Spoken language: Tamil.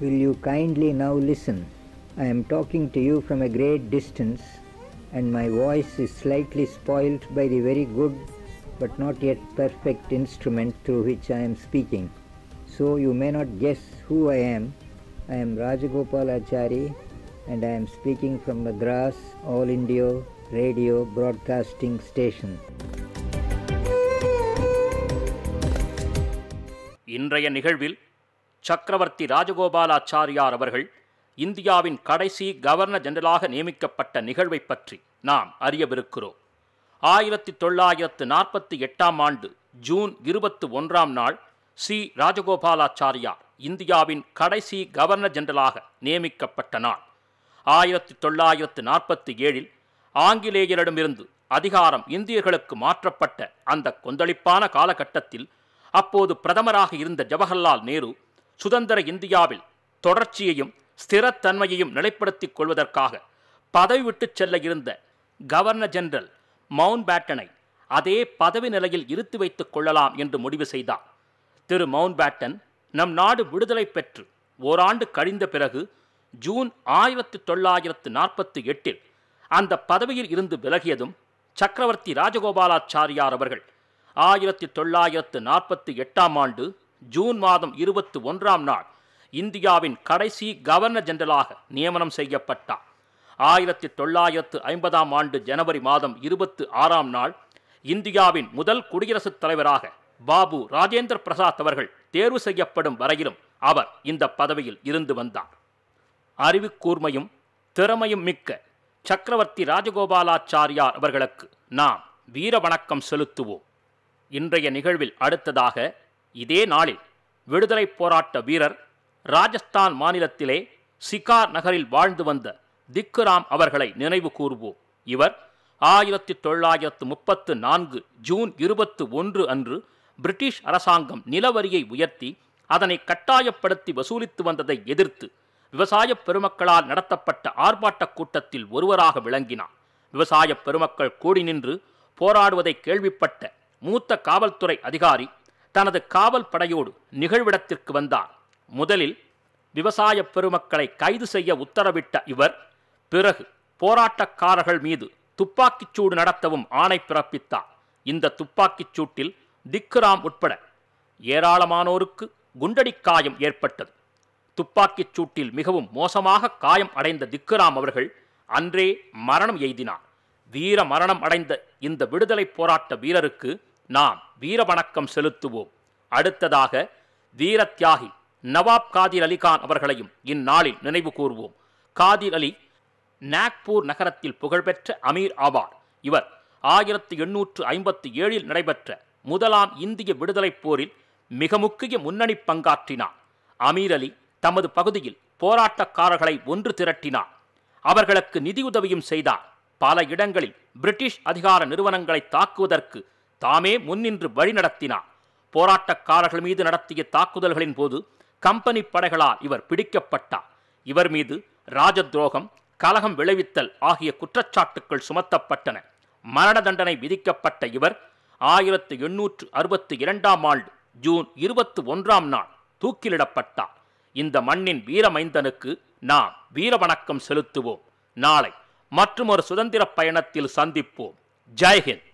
Will you kindly now listen? I am talking to you from a great distance, and my voice is slightly spoilt by the very good but not yet perfect instrument through which I am speaking. So you may not guess who I am. I am Rajagopalachari, and I am speaking from Madras All India Radio Broadcasting Station. இன்றைய நிகழ்வில் சக்கரவர்த்தி ராஜகோபாலாச்சாரியார் அவர்கள் இந்தியாவின் கடைசி கவர்னர் ஜெனரலாக நியமிக்கப்பட்ட நிகழ்வை பற்றி நாம் அறியவிருக்கிறோம். ஆயிரத்தி தொள்ளாயிரத்து நாற்பத்தி எட்டாம் ஆண்டு ஜூன் இருபத்தி ஒன்றாம் நாள் சி. ராஜகோபாலாச்சாரியார் இந்தியாவின் கடைசி கவர்னர் ஜெனரலாக நியமிக்கப்பட்ட நாள். ஆயிரத்தி தொள்ளாயிரத்து நாற்பத்தி ஏழில் ஆங்கிலேயரிடமிருந்து அதிகாரம் இந்தியர்களுக்கு மாற்றப்பட்ட அந்த கொந்தளிப்பான காலகட்டத்தில் அப்போது பிரதமராக இருந்த ஜவஹர்லால் நேரு சுதந்திர இந்தியாவில் தொடர்ச்சியையும் ஸ்திரத்தன்மையையும் நிலைப்படுத்திக் கொள்வதற்காக பதவி விட்டுச் செல்ல இருந்த கவர்னர் ஜெனரல் மவுண்ட் பேட்டனை அதே பதவி நிலையில் இருத்து வைத்துக் கொள்ளலாம் என்று முடிவு செய்தார். திரு மவுண்ட் பேட்டன் நம் நாடு விடுதலை பெற்று ஓராண்டு கழிந்த பிறகு ஜூன் ஆயிரத்தி தொள்ளாயிரத்து நாற்பத்தி எட்டில் அந்த பதவியில் இருந்து விலகியதும் சக்கரவர்த்தி ராஜகோபாலாச்சாரியார் அவர்கள் ஆயிரத்தி தொள்ளாயிரத்து நாற்பத்தி எட்டாம் ஆண்டு ஜூன் மாதம் இருபத்தி ஒன்றாம் நாள் இந்தியாவின் கடைசி கவர்னர் ஜெனரலாக நியமனம் செய்யப்பட்டார். ஆயிரத்தி தொள்ளாயிரத்து ஐம்பதாம் ஆண்டு ஜனவரி மாதம் இருபத்து ஆறாம் நாள் இந்தியாவின் முதல் குடியரசுத் தலைவராக பாபு ராஜேந்திர பிரசாத் அவர்கள் தேர்வு செய்யப்படும் வரையிலும் அவர் இந்த பதவியில் இருந்து வந்தார். அறிவுக்கூர்மையும் திறமையும் மிக்க சக்கரவர்த்தி ராஜகோபாலாச்சாரியார் அவர்களுக்கு நாம் வீர வணக்கம் செலுத்துவோம். இன்றைய நிகழ்வில் அடுத்ததாக இதே நாளில் விடுதலை போராட்ட வீரர் ராஜஸ்தான் மாநிலத்திலே சிகார் நகரில் வாழ்ந்து வந்த திக்குராம் அவர்களை நினைவு கூறுவோம் இவர் ஆயிரத்தி தொள்ளாயிரத்து முப்பத்து நான்கு ஜூன் இருபத்து ஒன்று அன்று பிரிட்டிஷ் அரசாங்கம் நிலவரியை உயர்த்தி அதனை கட்டாயப்படுத்தி வசூலித்து வந்ததை எதிர்த்து விவசாயப் பெருமக்களால் நடத்தப்பட்ட ஆர்ப்பாட்டக் கூட்டத்தில் ஒருவராக விளங்கினார். விவசாயப் பெருமக்கள் கூடி நின்று போராடுவதை கேள்விப்பட்ட மூத்த காவல்துறை அதிகாரி தனது காவல் படையோடு நிகழ்விடத்திற்கு வந்தார். முதலில் விவசாயப் பெருமக்களை கைது செய்ய உத்தரவிட்ட இவர் பிறகு போராட்டக்காரர்கள் மீது துப்பாக்கிச் சூடு நடத்தவும் ஆணை பிறப்பித்தார். இந்த துப்பாக்கிச் சூட்டில் திக்குராம் உட்பட ஏராளமானோருக்கு குண்டடிக்காயம் ஏற்பட்டது. துப்பாக்கிச் சூட்டில் மிகவும் மோசமாக காயம் அடைந்த திக்குராம் அவர்கள் அன்றே மரணம் எய்தினார். வீர மரணம் அடைந்த இந்த விடுதலை போராட்ட வீரருக்கு நாம் வீரவணக்கம் செலுத்துவோம். அடுத்ததாக வீர தியாகி நவாப் காதிர் அலிகான் அவர்களையும் இந்நாளில் நினைவு கூர்வோம். காதிர் அலி நாக்பூர் நகரத்தில் புகழ்பெற்ற அமீர் ஆவார். இவர் ஆயிரத்தி எண்ணூற்று ஐம்பத்தி ஏழில் நடைபெற்ற முதலாம் இந்திய விடுதலைப் போரில் மிக முக்கிய முன்னணி பங்காற்றினார். அமீர் அலி தமது பகுதியில் போராட்டக்காரர்களை ஒன்று திரட்டினார். அவர்களுக்கு நிதியுதவியும் செய்தார். பல இடங்களில் பிரிட்டிஷ் அதிகார நிறுவனங்களை தாக்குவதற்கு தாமே முன்னின்று வழிநடத்தினார் போராட்டக்காரர்கள் மீது நடத்திய தாக்குதல்களின் போது கம்பெனி படைகளால் இவர் பிடிக்கப்பட்டார் இவர் மீது ராஜத்ரோகம் கலகம் விளைவித்தல் ஆகிய குற்றச்சாட்டுக்கள் சுமத்தப்பட்டன. மரண தண்டனை விதிக்கப்பட்ட இவர் ஆயிரத்து எண்ணூற்று அறுபத்தி இரண்டாம் ஆண்டு ஜூன் இருபத்தி ஒன்றாம் நாள் தூக்கிலிடப்பட்டார் இந்த மண்ணின் வீரமைந்தனுக்கு நாம் வீர வணக்கம் செலுத்துவோம். நாளை மற்றும் ஒரு சுதந்திர பயணத்தில் சந்திப்போம். ஜெய்ஹிந்த்.